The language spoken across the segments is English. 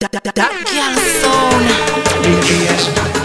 That, that, that girl sound. DGS.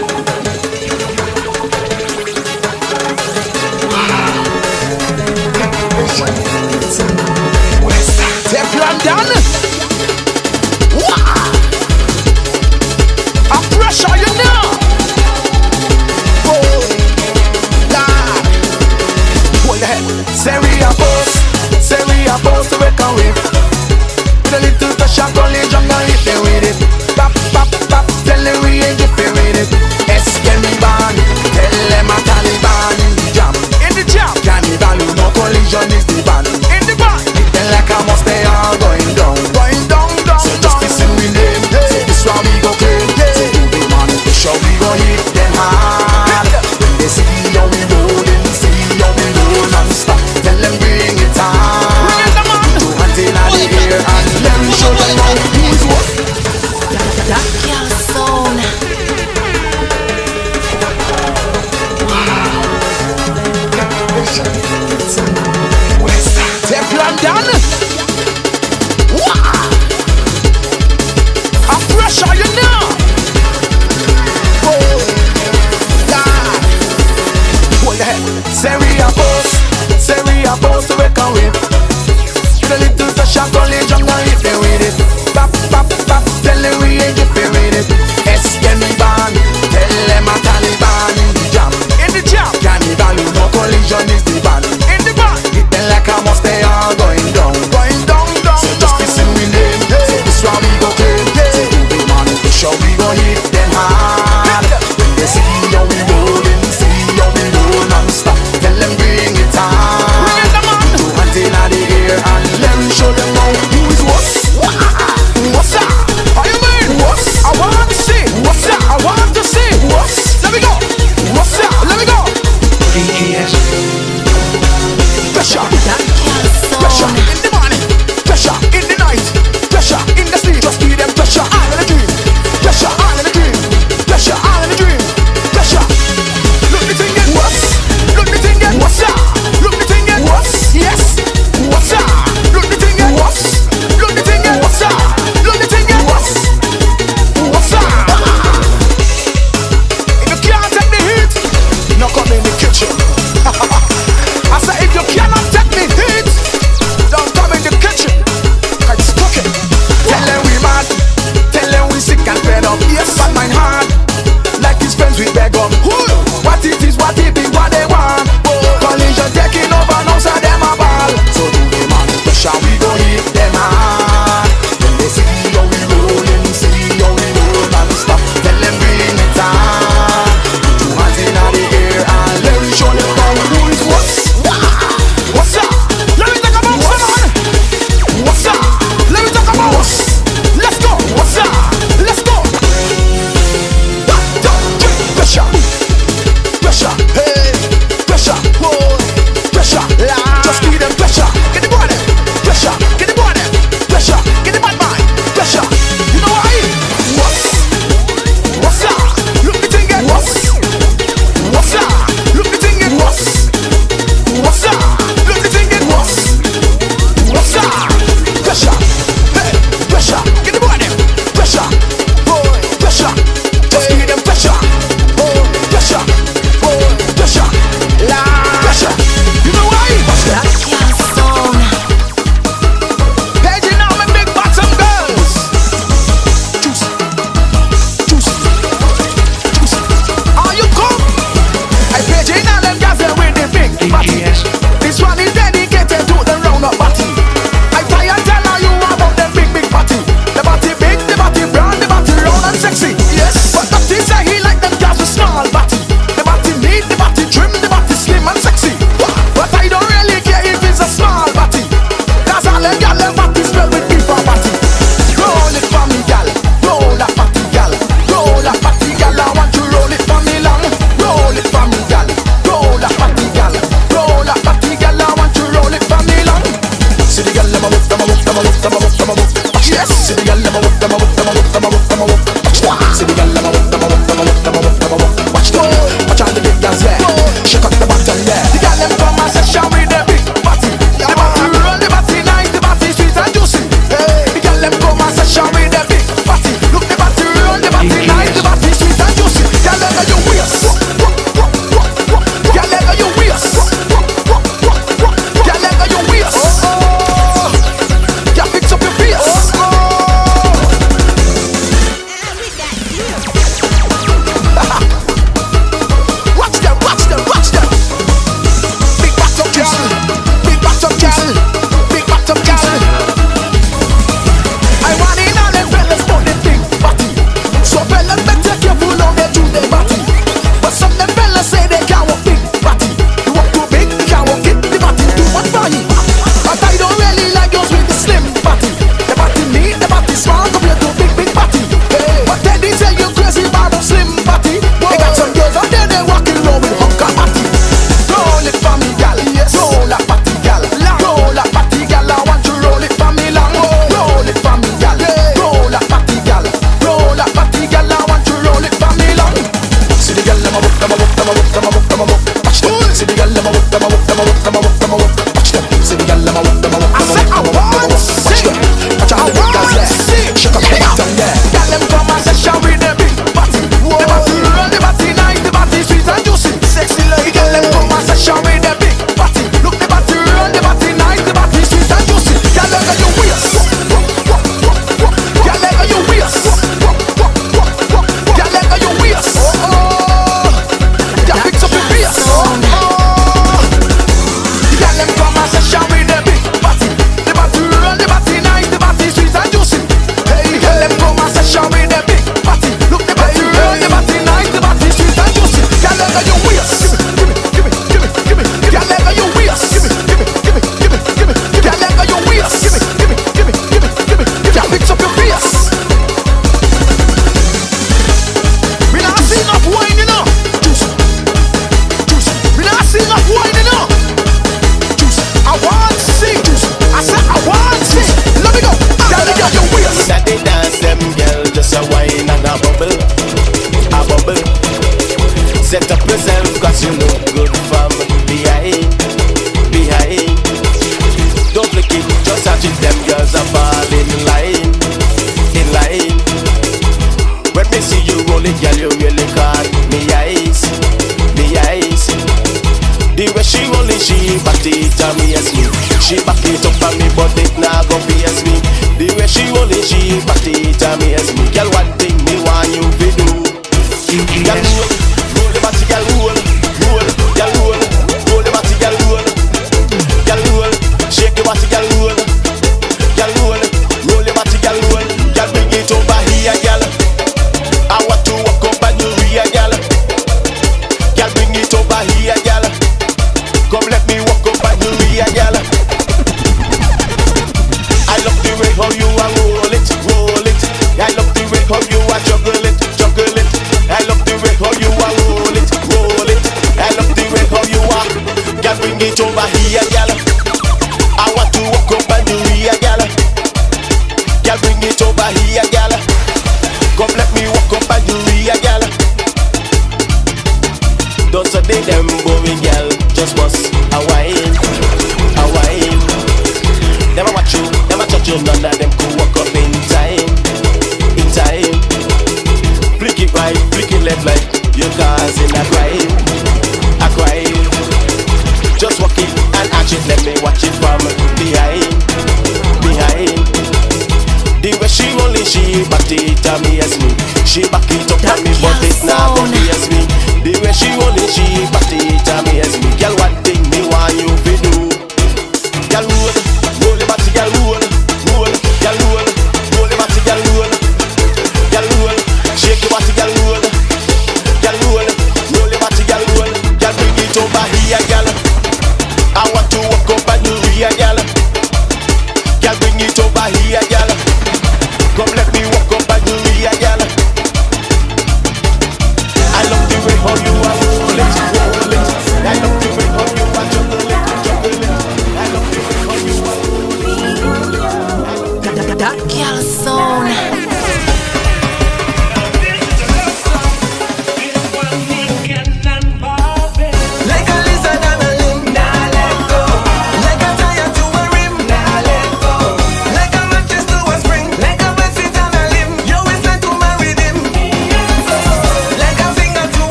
She back it up and me, but it's not gonna me. The way she want it, she party.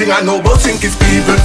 Thing I know about Sink is people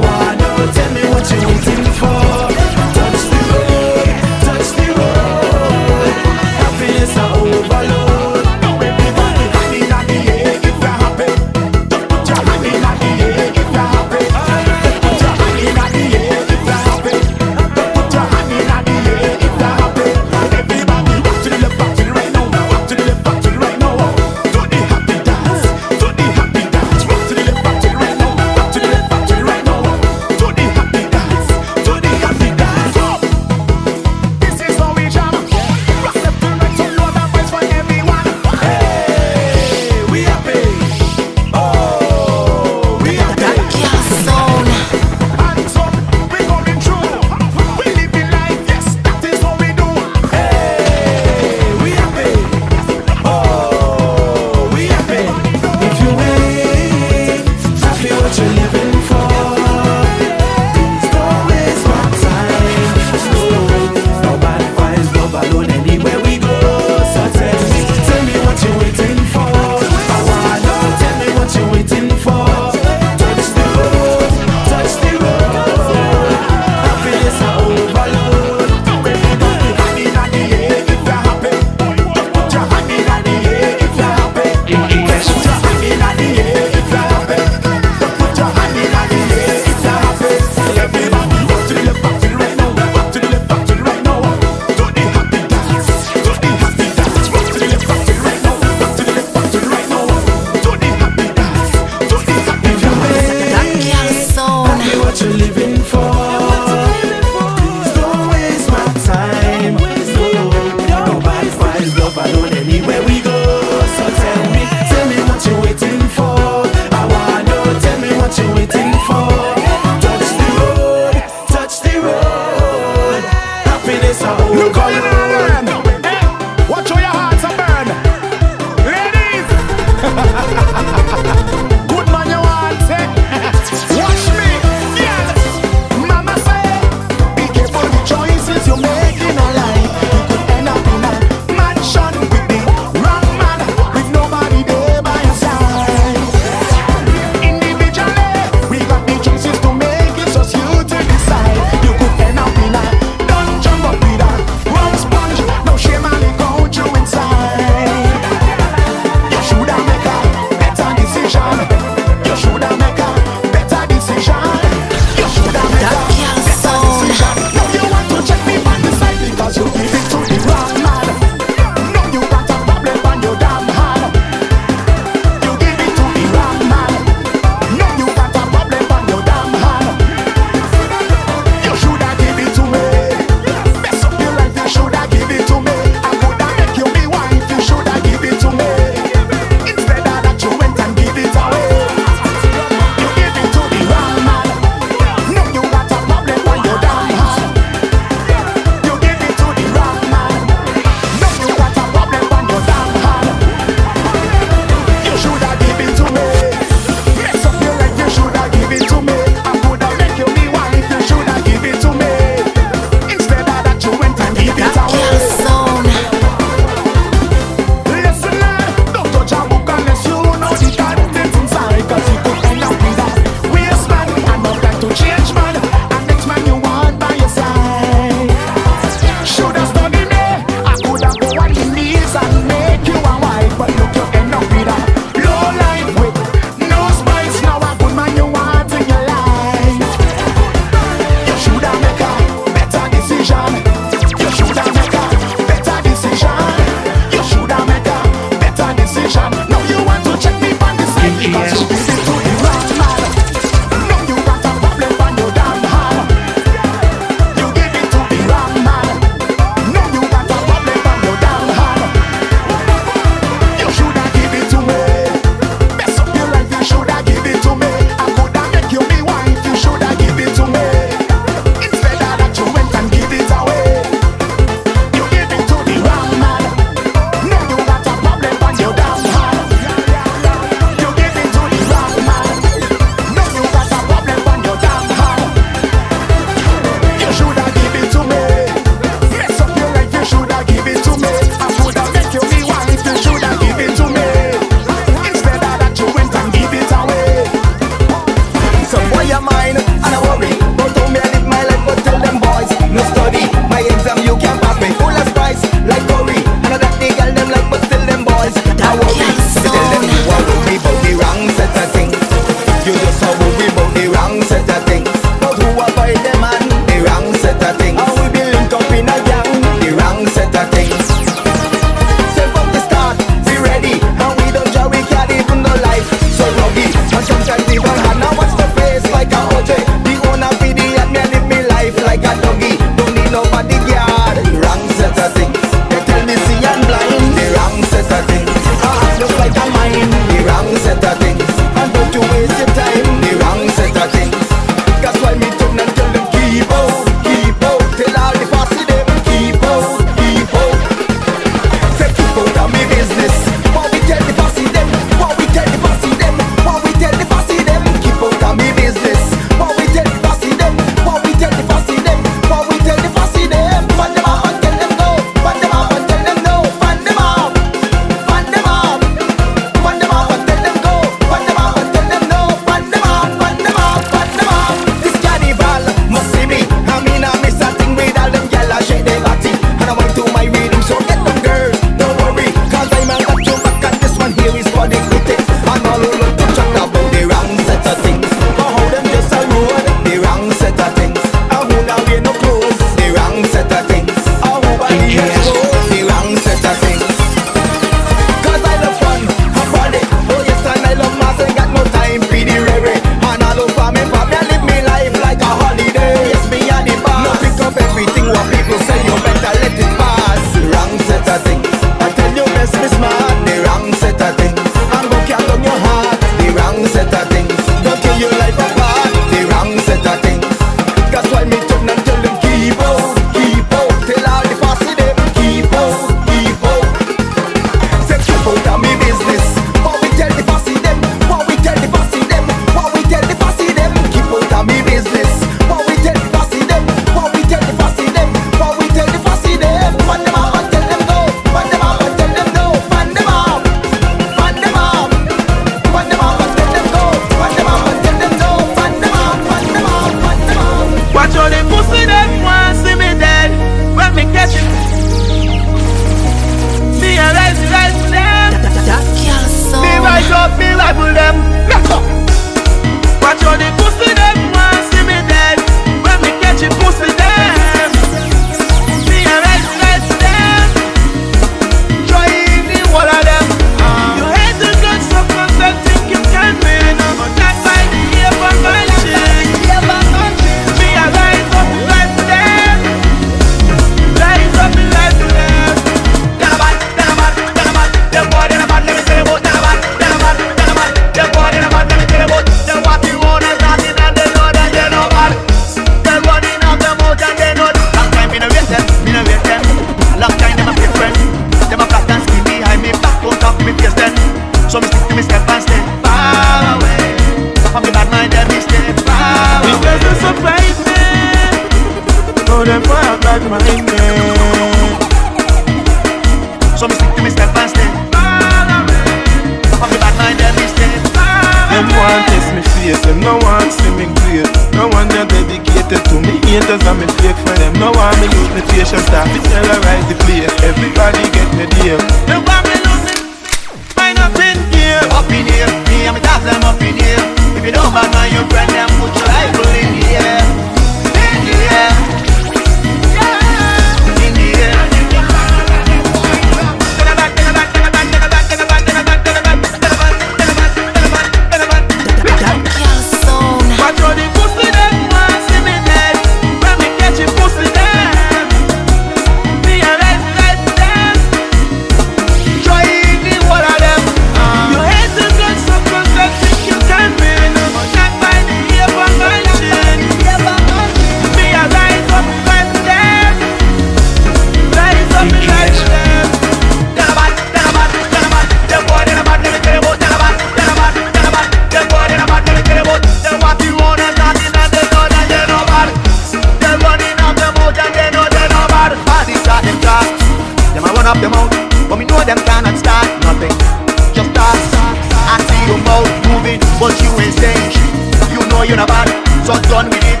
it, but you ain't saying shit. You know you're not bad, so done with it.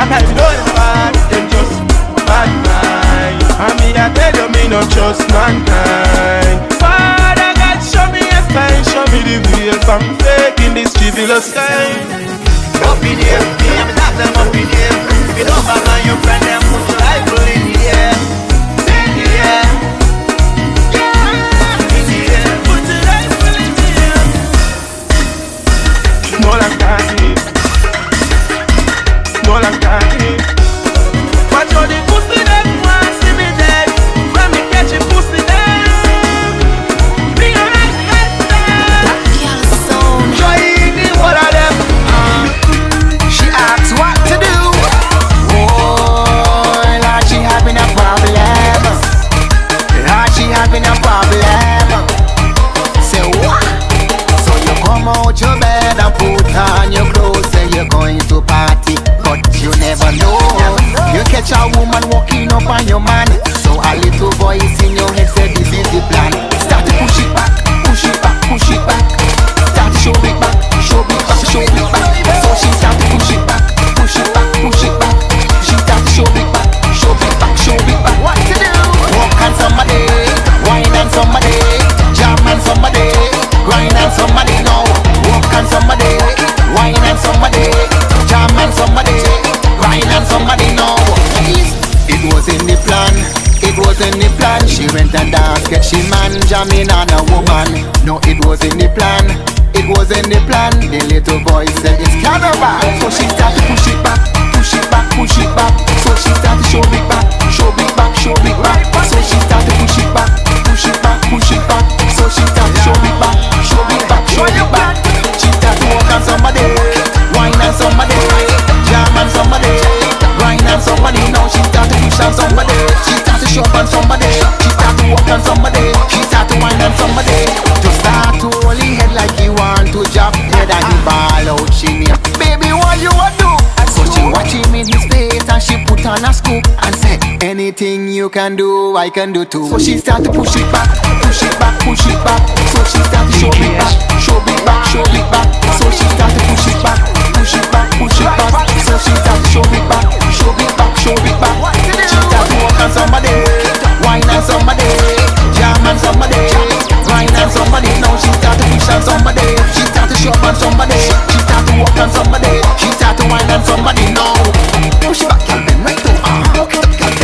And I know you're bad, then just bad mind. I mean, I tell you, me not trust mankind. Father God, show me a sign, show me the way. 'Cause I'm faking this frivolous time. Up in here, me and me lock them up in here. If you don't back on your friend, then put your life believe. in the plan. The little boy said it's kinda So she started to push it back. anything you can do, I can do too. So she start to push it back, push it back, push it back. So she start to show it back, show it back, show it back. So she start to push it back, push it back, push it back. So she start to show it back, show it back, show it back. She start to walk on somebody, wine on somebody, jam on somebody, wine on somebody. Now she start to push on somebody, she start to show up on somebody, she start to walk on somebody, she start to wine on somebody. Now push it back, girl, then right to ah, walk it up, girl.